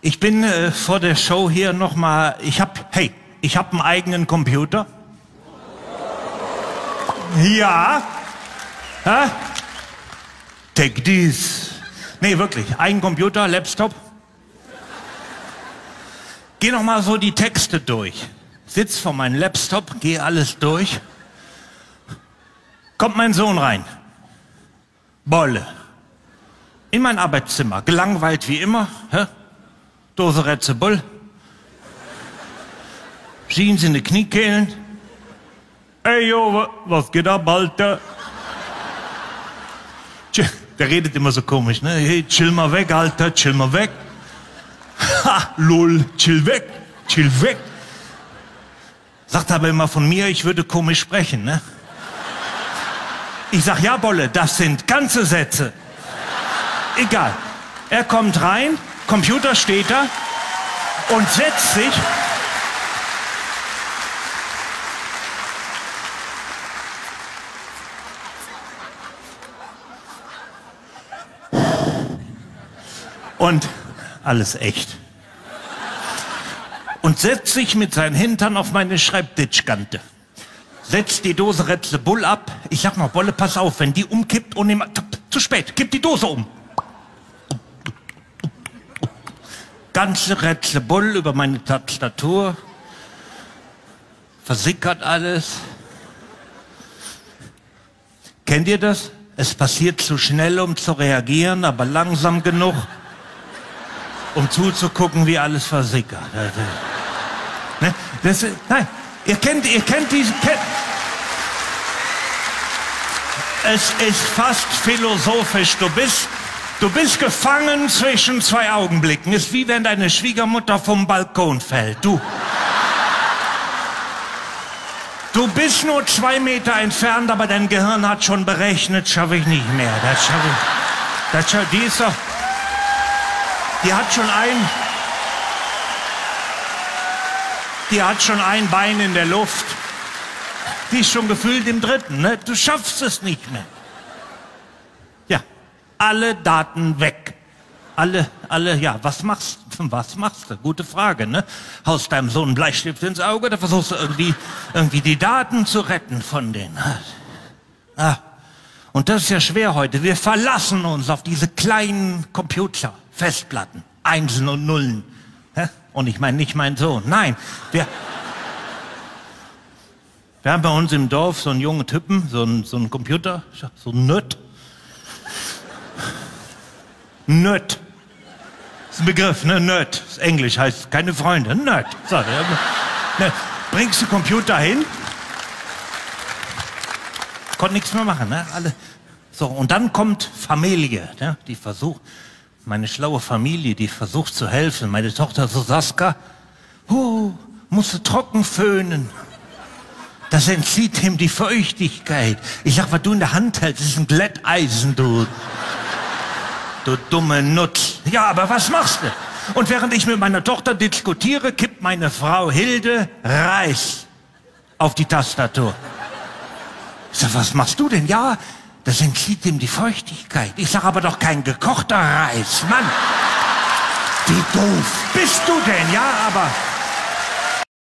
Ich bin äh, vor der Show hier nochmal, ich hab, hey, ich hab einen eigenen Computer. Ja. Hä? Take this. Nee, wirklich, ein Computer, Laptop. Geh noch mal so die Texte durch. Sitz vor meinem Laptop, geh alles durch. Kommt mein Sohn rein. Bolle. In mein Arbeitszimmer, gelangweilt wie immer. Hä? Dose Red Bull. Jeans in die Kniekehlen. Ey, jo, was geht ab, Alter? Tja, der redet immer so komisch, ne? Hey, chill mal weg, Alter, chill mal weg. Ha, lol, chill weg, chill weg. Sagt aber immer von mir, ich würde komisch sprechen, ne? Ich sag, ja, Bolle, das sind ganze Sätze. Egal. Er kommt rein, Computer steht da und setzt sich. Und alles echt. Und setzt sich mit seinen Hintern auf meine Schreibtischkante. Setzt die Dose Rätzle Bull ab. Ich sag mal, Bolle, pass auf, wenn die umkippt und im, zu spät, kipp die Dose um. Ganze Rätzle Bull über meine Tastatur. Versickert alles. Kennt ihr das? Es passiert zu schnell, um zu reagieren, aber langsam genug, um zuzugucken, wie alles versickert. Ne? Das, nein, ihr kennt, ihr kennt diese. Kennt, es ist fast philosophisch. Du bist, du bist gefangen zwischen zwei Augenblicken. Ist wie wenn deine Schwiegermutter vom Balkon fällt. Du. Du bist nur zwei Meter entfernt, aber dein Gehirn hat schon berechnet, schaffe ich nicht mehr. Das schaffe ich. Das schaffe, die ist doch. Die hat schon ein. Die hat schon ein Bein in der Luft. Die ist schon gefühlt im dritten. Ne? Du schaffst es nicht mehr. Alle Daten weg. Alle, alle, ja, was machst du? Was machst du? Gute Frage, ne? Haust deinem Sohn einen Bleistift ins Auge, da versuchst du irgendwie, irgendwie die Daten zu retten von denen. Ah. Und das ist ja schwer heute. Wir verlassen uns auf diese kleinen Computer, Festplatten, Einsen und Nullen. Und ich meine nicht mein Sohn. Nein, wir, wir haben bei uns im Dorf so einen jungen Typen, so einen, so einen Computer, so ein Nerd. Nerd. Ist ein Begriff, ne? Das ist Englisch heißt keine Freunde. Nerd. So, ne? Bringst du Computer hin? Konnte nichts mehr machen, ne? Alle. So, und dann kommt Familie, ne? Die versucht, meine schlaue Familie, die versucht zu helfen. Meine Tochter so Saska, oh, musste trocken föhnen. Das entzieht ihm die Feuchtigkeit. Ich sag, was du in der Hand hältst, ist ein Glätteisen, du. Du dumme Nutz. Ja, aber was machst du? Und während ich mit meiner Tochter diskutiere, kippt meine Frau Hilde Reis auf die Tastatur. Ich sag, was machst du denn? Ja, das entzieht ihm die Feuchtigkeit. Ich sag aber doch kein gekochter Reis. Mann, wie doof bist du denn? Ja, aber